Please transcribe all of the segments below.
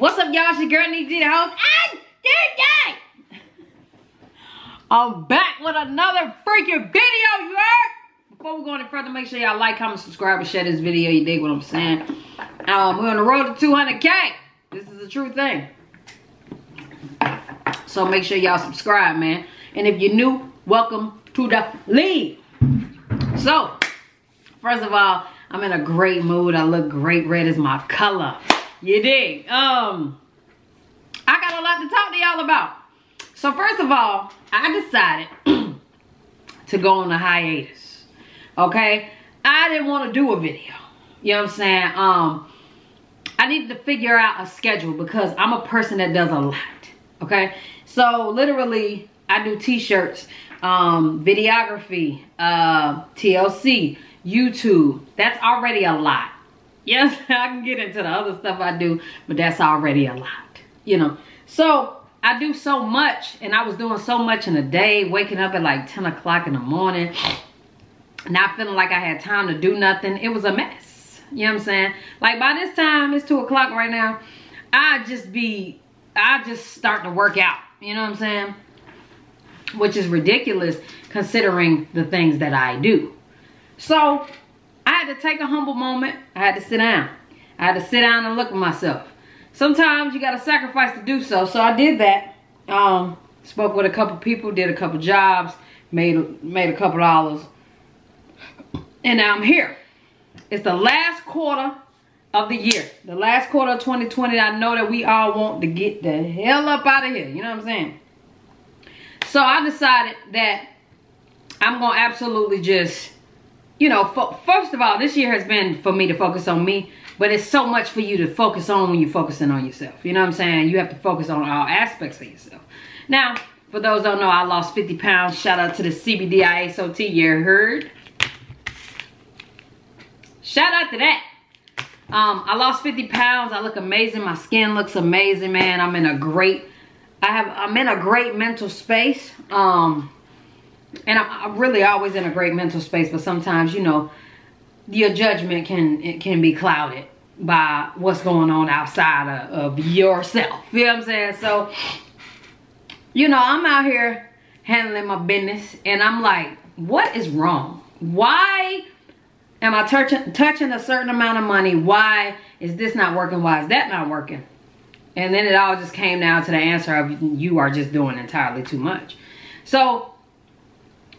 What's up, y'all? It's your girl, Nikki the host. And I'm back with another freaking video, you heard? Before we go any further, make sure y'all like, comment, subscribe, and share this video. You dig what I'm saying? Um, we're on the road to 200K. This is a true thing. So make sure y'all subscribe, man. And if you're new, welcome to the league. So, first of all, I'm in a great mood. I look great. Red is my color. You dig? Um, I got a lot to talk to y'all about. So first of all, I decided to go on a hiatus. Okay? I didn't want to do a video. You know what I'm saying? Um, I needed to figure out a schedule because I'm a person that does a lot. Okay? So literally, I do t-shirts, um, videography, uh, TLC, YouTube. That's already a lot. Yes, I can get into the other stuff I do, but that's already a lot, you know. So I do so much, and I was doing so much in a day, waking up at like 10 o'clock in the morning, not feeling like I had time to do nothing. It was a mess. You know what I'm saying? Like by this time, it's 2 o'clock right now, I just be, I just start to work out. You know what I'm saying? Which is ridiculous considering the things that I do. So had to take a humble moment. I had to sit down. I had to sit down and look at myself. Sometimes you got to sacrifice to do so. So I did that. Um, spoke with a couple people, did a couple jobs, made made a couple dollars, and now I'm here. It's the last quarter of the year, the last quarter of 2020. I know that we all want to get the hell up out of here. You know what I'm saying? So I decided that I'm gonna absolutely just you know, first of all, this year has been for me to focus on me, but it's so much for you to focus on when you're focusing on yourself. You know what I'm saying? You have to focus on all aspects of yourself. Now, for those don't know, I lost 50 pounds. Shout out to the CBD SOT. You heard? Shout out to that. Um, I lost 50 pounds. I look amazing. My skin looks amazing, man. I'm in a great, I have, I'm in a great mental space. Um, and I'm, really always in a great mental space, but sometimes, you know, your judgment can it can be clouded by what's going on outside of, of yourself. You know what I'm saying? So, you know, I'm out here handling my business and I'm like, what is wrong? Why am I touching touching a certain amount of money? Why is this not working? Why is that not working? And then it all just came down to the answer of you are just doing entirely too much. So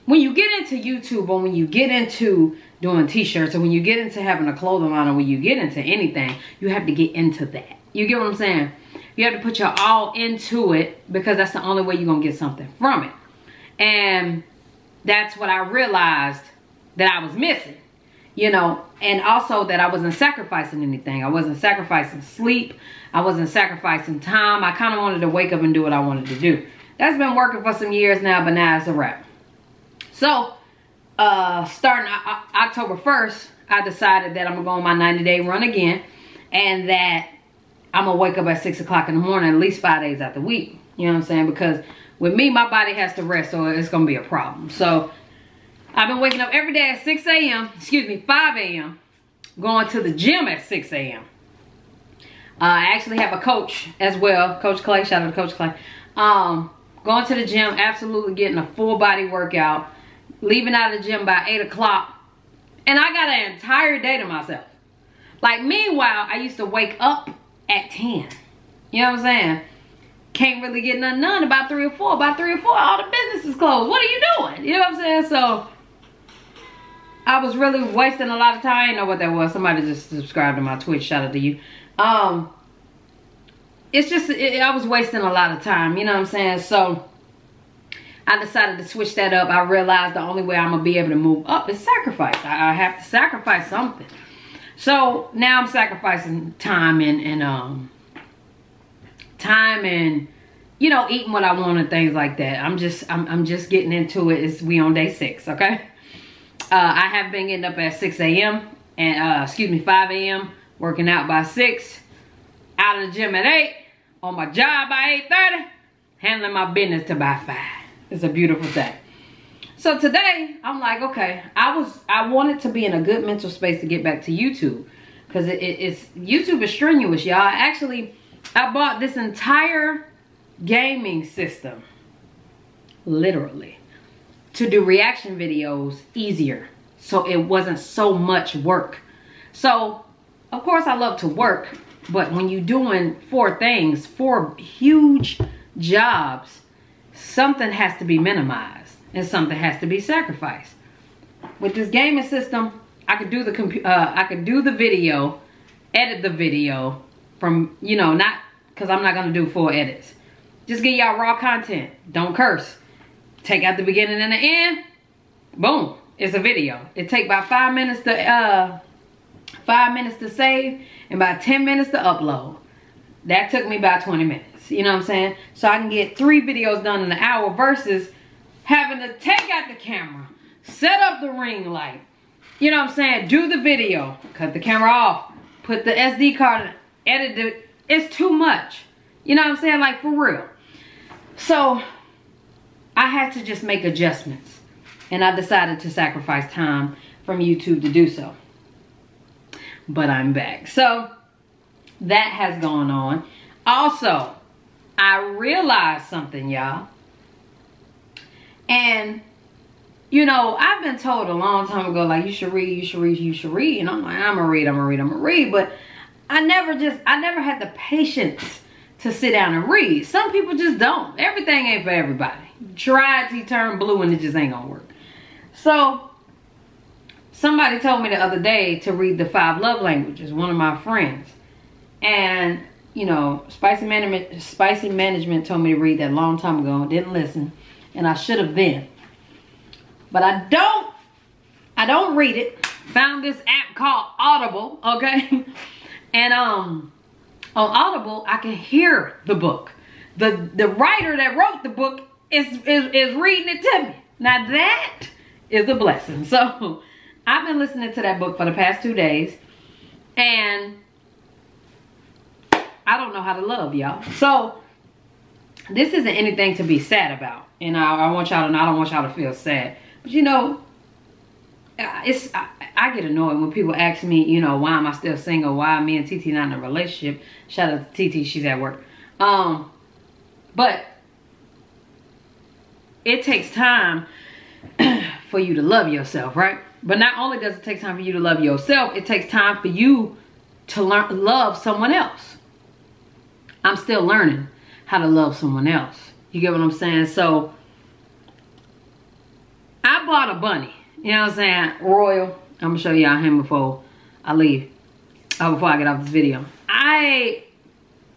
when you get into YouTube or when you get into doing t-shirts or when you get into having a clothing line or when you get into anything, you have to get into that. You get what I'm saying? You have to put your all into it because that's the only way you're going to get something from it. And that's what I realized that I was missing. You know, and also that I wasn't sacrificing anything. I wasn't sacrificing sleep. I wasn't sacrificing time. I kind of wanted to wake up and do what I wanted to do. That's been working for some years now, but now it's a wrap. So, uh, starting October 1st, I decided that I'm to go on my 90 day run again and that I'm to wake up at 6 o'clock in the morning at least five days out the week. You know what I'm saying? Because with me, my body has to rest, so it's going to be a problem. So, I've been waking up every day at 6 a.m., excuse me, 5 a.m., going to the gym at 6 a.m. Uh, I actually have a coach as well, Coach Clay, shout out to Coach Clay. Um, going to the gym, absolutely getting a full body workout leaving out of the gym by 8 o'clock. And I got an entire day to myself. Like, meanwhile, I used to wake up at 10. You know what I'm saying? Can't really get nothing done about 3 or 4. By 3 or 4, all the business is closed. What are you doing? You know what I'm saying? So, I was really wasting a lot of time. I know what that was. Somebody just subscribed to my Twitch. Shout out to you. Um, It's just, it, I was wasting a lot of time. You know what I'm saying? So, I decided to switch that up. I realized the only way I'm going to be able to move up is sacrifice. I, I, have to sacrifice something. So now I'm sacrificing time and, and um, time and, you know, eating what I want and things like that. I'm just, I'm, I'm just getting into it. It's, we on day six, okay? Uh, I have been getting up at 6 a.m. and, uh, excuse me, 5 a.m. Working out by 6. Out of the gym at 8. On my job by 8.30. Handling my business to by 5. It's a beautiful thing. So today, I'm like, okay, I was, I wanted to be in a good mental space to get back to YouTube. Because it, it, it's, YouTube is strenuous, y'all. Actually, I bought this entire gaming system, literally, to do reaction videos easier. So it wasn't so much work. So, of course I love to work, but when you're doing four things, four huge jobs, something has to be minimized and something has to be sacrificed. With this gaming system, I could do the compu uh, I could do the video, edit the video from, you know, not because I'm not gonna do full edits. Just get y'all raw content. Don't curse. Take out the beginning and the end. Boom. It's a video. It take about five minutes to uh five minutes to save and about 10 minutes to upload. That took me about 20 minutes. You know what I'm saying? So I can get three videos done in an hour versus having to take out the camera, set up the ring light, you know what I'm saying? Do the video, cut the camera off, put the SD card in, edit it. It's too much. You know what I'm saying? Like for real. So I had to just make adjustments and I decided to sacrifice time from YouTube to do so. But I'm back. So that has gone on. Also, I realized something, y'all. And, you know, I've been told a long time ago, like, you should read, you should read, you should read. And I'm like, I'm going to read, I'm going to read, I'm going to read. But I never just, I never had the patience to sit down and read. Some people just don't. Everything ain't for everybody. Try you turn blue and it just ain't going to work. So, somebody told me the other day to read the five love languages, one of my friends. And, you know, Spicy Management, Spicy Management told me to read that long time ago. Didn't listen. And I should have been. But I don't, I don't read it. Found this app called Audible, okay? And um, on Audible, I can hear the book. The the writer that wrote the book is, is, is reading it to me. Now that is a blessing. So I've been listening to that book for the past two days. And I don't know how to love y'all. So this isn't anything to be sad about. And I, I want y'all to know, I don't want y'all to feel sad. But you know, it's I, I, get annoyed when people ask me, you know, why am I still single? Why me and TT not in a relationship? Shout out to TT, she's at work. Um, but it takes time for you to love yourself, right? But not only does it take time for you to love yourself, it takes time for you to learn love someone else. I'm still learning how to love someone else. You get what I'm saying? So I bought a bunny. You know what I'm saying? Royal. I'm gonna show y'all him before I leave. Oh, before I get off this video. I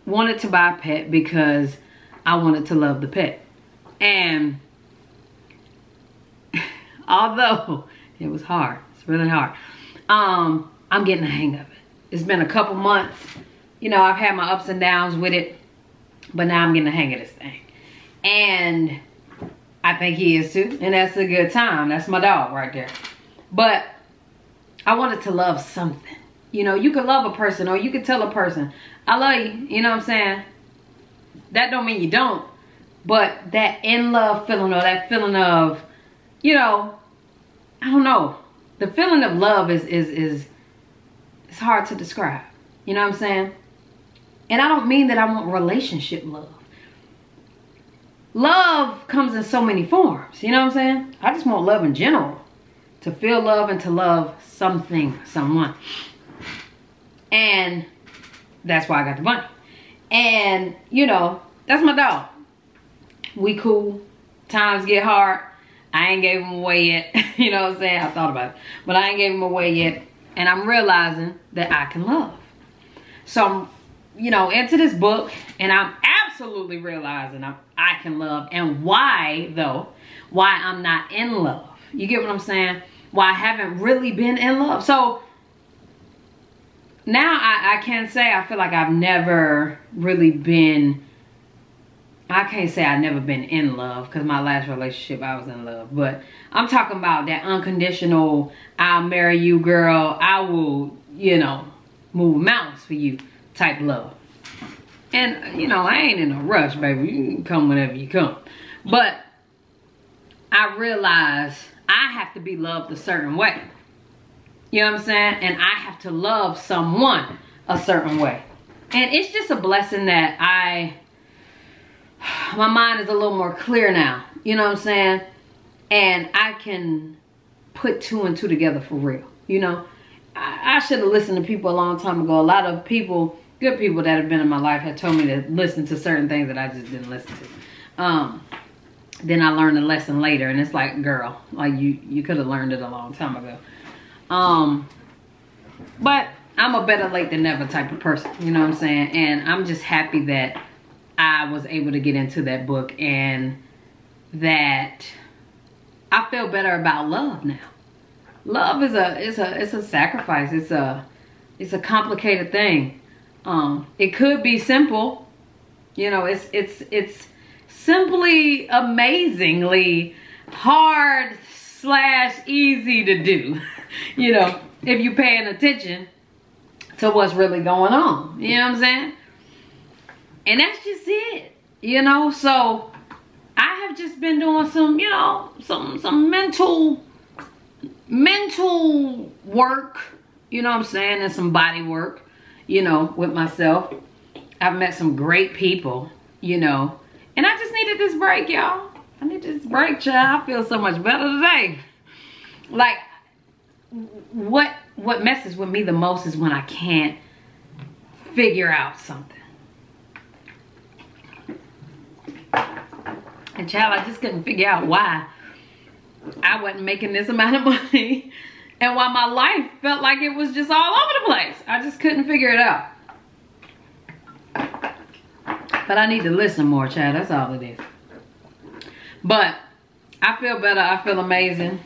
wanted to buy a pet because I wanted to love the pet. And although it was hard, it's really hard. Um, I'm getting the hang of it. It's been a couple months. You know, I've had my ups and downs with it, but now I'm getting the hang of this thing. And I think he is too, and that's a good time. That's my dog right there. But I wanted to love something. You know, you could love a person or you could tell a person, I love you. You know what I'm saying? That don't mean you don't. But that in love feeling or that feeling of, you know, I don't know. The feeling of love is is is it's hard to describe. You know what I'm saying? And I don't mean that I want relationship love. Love comes in so many forms. You know what I'm saying? I just want love in general. To feel love and to love something, someone. And that's why I got the bunny. And, you know, that's my dog. We cool. Times get hard. I ain't gave him away yet. you know what I'm saying? I thought about it. But I ain't gave him away yet. And I'm realizing that I can love. So I'm, you know, into this book. And I'm absolutely realizing I, I can love. And why, though, why I'm not in love. You get what I'm saying? Why I haven't really been in love. So now I, I can say I feel like I've never really been I can't say I've never been in love because my last relationship I was in love. But I'm talking about that unconditional, I'll marry you girl, I will, you know, move mountains for you type love. And, you know, I ain't in a rush, baby. You can come whenever you come. But I realize I have to be loved a certain way. You know what I'm saying? And I have to love someone a certain way. and it's just a blessing that I, my mind is a little more clear now. You know what I'm saying? And I can put two and two together for real. You know, I, I should have listened to people a long time ago. A lot of people, good people that have been in my life had told me to listen to certain things that I just didn't listen to. Um, then I learned a lesson later and it's like, girl, like you, you could have learned it a long time ago. Um, but I'm a better late than never type of person, you know what I'm saying? And I'm just happy that I was able to get into that book and that I feel better about love now. Love is a is a it's a sacrifice. It's a it's a complicated thing. Um, it could be simple. You know, it's it's it's simply amazingly hard slash easy to do. you know, if you're paying attention to what's really going on. You know what I'm saying? And that's just it. You know, so I have just been doing some, you know, some some mental mental work, you know what I'm saying, and some body work, you know, with myself. I've met some great people, you know, and I just needed this break, y'all. I need this break, child. I feel so much better today. Like, what what messes with me the most is when I can't figure out something. And child, I just couldn't figure out why I wasn't making this amount of money and why my life felt like it was just all over the place. I just couldn't figure it out. But I need to listen more, child. That's all it is. But I feel better. I feel amazing.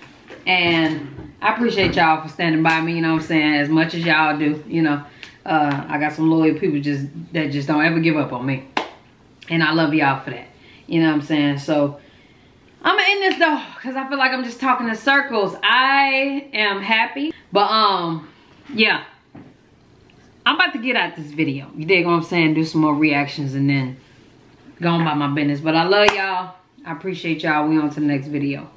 And I appreciate y'all for standing by me, you know what I'm saying, as much as y'all do, you know. Uh, I got some loyal people just that just don't ever give up on me. And I love y'all for that. You know what I'm saying? So I'm gonna end this though, because I feel like I'm just talking in circles. I am happy. But um, yeah. I'm about to get out this video. You dig what I'm saying? Do some more reactions and then go on about my business. But I love y'all. I appreciate y'all. We on to the next video.